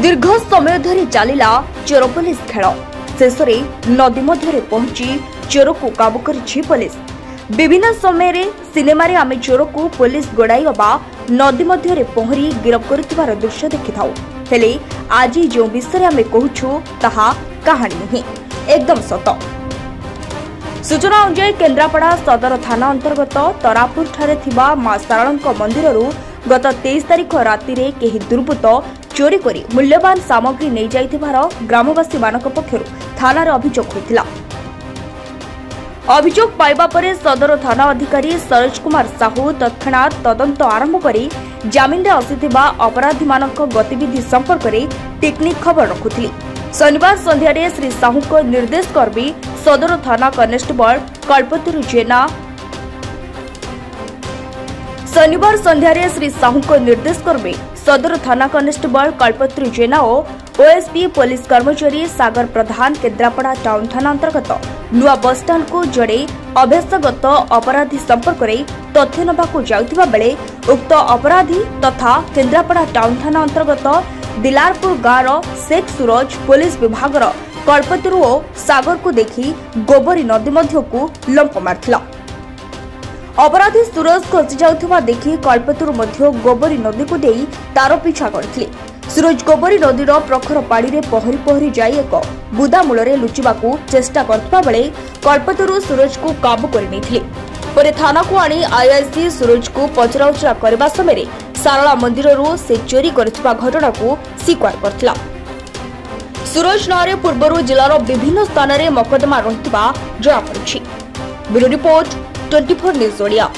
ଦୀର୍ଘ ସମୟ ଧରି ଚାଲିଲା ଚୋର ପୋଲିସ ଖେଳ ଶେଷରେ ନଦୀ ମଧ୍ୟରେ ପହଞ୍ଚି ଚୋରକୁ କାବୁ କରିଛି ପୋଲିସ ବିଭିନ୍ନ ସମୟରେ ସିନେମାରେ ଆମେ ଚୋରକୁ ପୋଲିସ ଗୋଡ଼ାଇବା ବା ନଦୀ ମଧ୍ୟରେ ପହଁରି ଗିରଫ କରୁଥିବାର ଦୃଶ୍ୟ ଦେଖିଥାଉ ହେଲେ ଆଜି ଯେଉଁ ବିଷୟରେ ଆମେ କହୁଛୁ ତାହା କାହାଣୀ ନୁହେଁ ଏକଦମ ସତ ସୂଚନା ଅନୁଯାୟୀ କେନ୍ଦ୍ରାପଡ଼ା ସଦର ଥାନା ଅନ୍ତର୍ଗତ ତରାପୁରଠାରେ ଥିବା ମା ଶାରଳଙ୍କ ମନ୍ଦିରରୁ ଗତ ତେଇଶ ତାରିଖ ରାତିରେ କେହି ଦୁର୍ବୃତ୍ତ চোরি করে মূল্যবান সামগ্রী নেই যাই গ্রামবাসী পক্ষ থানার অভিযোগ হয়েছিল অভিযোগ পাইবা পরে সদর থানা অধিকারী সরোজ কুমার সাহু তৎক্ষণাৎ তদন্ত আরম্ভ করে জামিনে আসুথিবা অপরাধী গতিবিধি সম্পর্কে টেকনিক খবর রাখুলে শনিবার সন্ধ্যায় শ্রী সাহুঙ্ নির্দেশ কর্মী সদর থানা কনেষ্টবল কল্পতরু জেনা शनिवार सन्धार श्री साहू को निर्देश कर्मी सदर थाना कनेस्टेबल कल्पत्री जेना और ओएसपी पुलिस कर्मचारी सागर प्रधान केन्द्रापड़ा टाउन थाना अंतर्गत नुआ बसस्टाण को जड़े अभ्यासगत अपराधी संपर्क तथ्य नाक जाए उक्त अपराधी तथा केन्द्रापड़ा टाउन थाना अंतर्गत दिलारपुर गांव शेख सूरज पुलिस विभाग कल्पतरू और सगर को देख गोबरी नदी मध्य लंप मार्ला ଅପରାଧୀ ସୁରଜ ଖସି ଯାଉଥିବା ଦେଖି କଳ୍ପତରୁ ମଧ୍ୟ ଗୋବରୀ ନଦୀକୁ ଦେଇ ତାର ପିଛା କରିଥିଲେ ସୁରଜ ଗୋବରୀ ନଦୀର ପ୍ରଖର ପାଣିରେ ପହରି ପହରି ଯାଇ ଏକ ବୁଦା ମୂଳରେ ଲୁଚିବାକୁ ଚେଷ୍ଟା କରୁଥିବା ବେଳେ କଳ୍ପତରୁ ସୁରଜକୁ କାବୁ କରି ନେଇଥିଲେ ପରେ ଥାନାକୁ ଆଣି ଆଇଆଇସି ସୁରଜକୁ ପଚରାଉଚରା କରିବା ସମୟରେ ସାରଳା ମନ୍ଦିରରୁ ସେ ଚୋରି କରିଥିବା ଘଟଣାକୁ ସ୍ୱୀକାର କରିଥିଲା ସୁରଜ ନାଁରେ ପୂର୍ବରୁ ଜିଲ୍ଲାର ବିଭିନ୍ନ ସ୍ଥାନରେ ମକଦ୍ଦମା ରହିଥିବା ଜଣାପଡ଼ିଛି bureau report twenty four news Odia